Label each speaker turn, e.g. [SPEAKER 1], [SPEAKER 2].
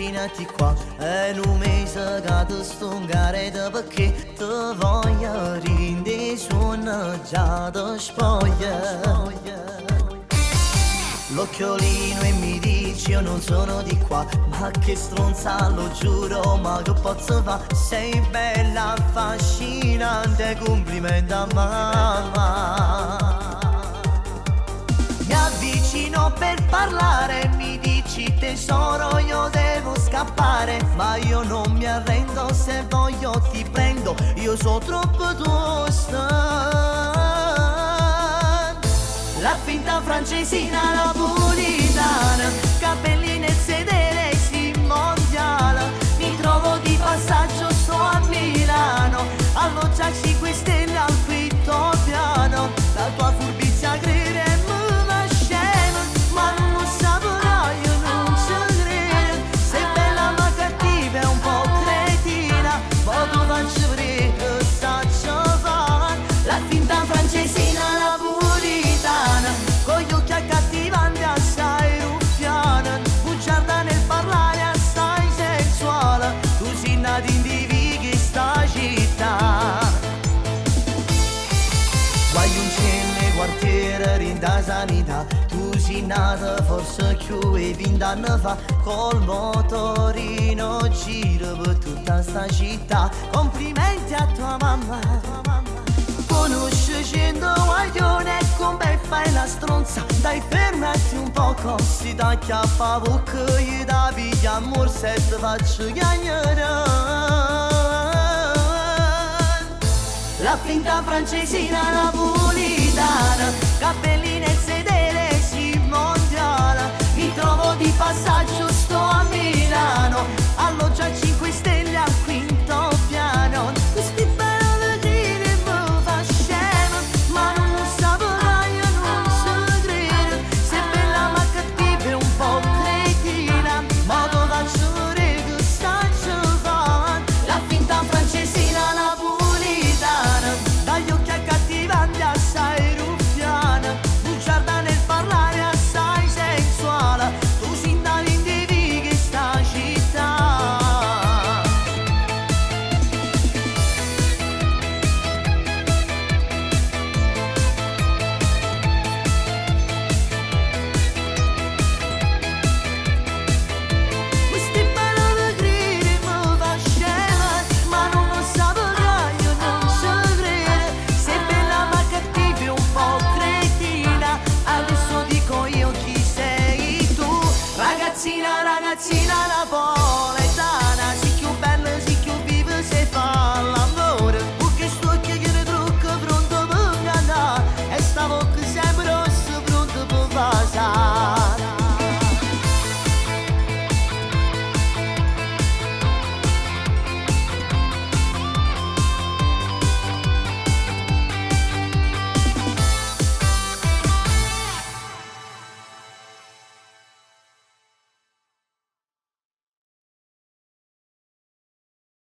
[SPEAKER 1] avvicinati qua. È un mese che ti stungare perché ti voglio rinde già ti spoglia. L'occhiolino e mi dici io non sono di qua. Ma che stronza lo giuro ma che posso fa? Sei bella affascinante complimento a mamma scappare Ma io non mi arrendo se voglio ti prendo Io so troppo tosta. La finta francesina napolitana, capelli da sanità Tu sei nata forse più e vent'anni fa. Col motorino giro per tutta sta città. Complimenti a tua mamma. Conosci cento guaglione e come fai la stronza. Dai fermati un poco. Si da chiappa bocca Gli da piglia amor se ti faccio chiagnare. La finta francesina napolitana, capelli